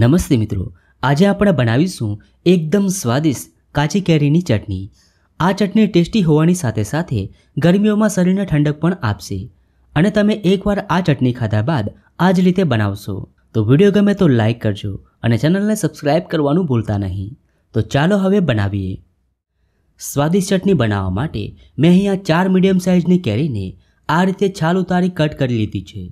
નમસ્તે મિત્રો. આજે આપણે બનાવીશું એકદમ સ્વાદિષ્ટ કાચી કેરીની ચટણી. આ ચટણી ટેસ્ટી હોવાની સાથે સાથે ગરમીઓમાં શરીરને ઠંડક પણ આપશે. અને તમે એકવાર આ ચટણી ખાધા બાદ આ જ રીતે બનાવશો. તો વીડિયો ગમે તો લાઈક કરજો અને ચેનલને સબસ્ક્રાઇબ કરવાનું ભૂલતા નહીં. તો ચાલો હવે બનાવીએ. સ્વાદિષ્ટ ચટણી બનાવવા માટે મેં અહીંયા ચાર મીડિયમ સાઇઝની કેરીને આ રીતે છાલ ઉતારી કટ કરી લીધી છે.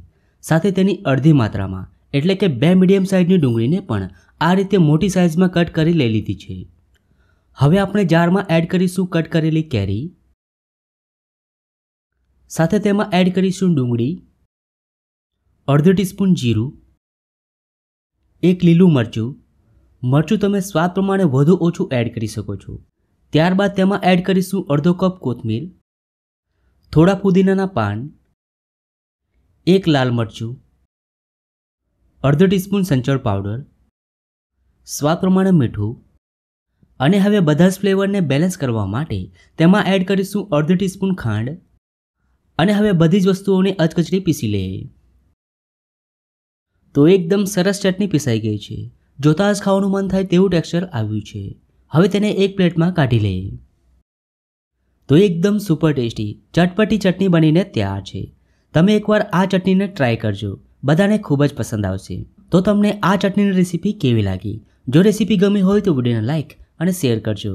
સાથે તેની અડધી માત્રામાં એટલે કે બે મીડિયમ સાઇઝની ડુંગળીને પણ આ રીતે મોટી સાઇઝમાં કટ કરી લઈ લીધી છે. હવે આપણે જારમાં એડ કરીશું કટ કરેલી કેરી. સાથે તેમાં એડ કરીશું ડુંગળી. અડધો ટીસ્પૂન જીરું. એક લીલું મરચું. મરચું તમે સ્વાદ પ્રમાણે વધુ ઓછું એડ કરી શકો છો. ત્યારબાદ તેમાં એડ કરીશું અડધો કપ કોથમીર. થોડા પુદીનાના પાન. એક લાલ મરચું. અડધો ટીસ્પૂન સંચળ પાવડર, સ્વાદ પ્રમાણે મીઠું અને હવે બધા જ ફ્લેવરને બેલેન્સ કરવા માટે તેમાં એડ કરીશું અડધો ટીસ્પૂન ખાંડ અને હવે બધી જ વસ્તુઓને અચકચરી પીસી લઈએ. તો એકદમ સરસ ચટણી પીસાઈ ગઈ છે. જોતાં જ ખાવાનું મન થાય તેવું ટેક્સચર આવ્યું છે. હવે તેને એક પ્લેટમાં કાઢી લઈએ. તો એકદમ સુપર ટેસ્ટી ચટપટી ચટણી બનીને તૈયાર છે. તમે એકવાર આ ચટણીને ટ્રાય કરજો. બધાને ખૂબ જ પસંદ આવશે. તો તમને આ ચટણીની રેસીપી કેવી લાગી? જો રેસીપી ગમી હોય તો વિડીયોને લાઇક અને શેર કરજો.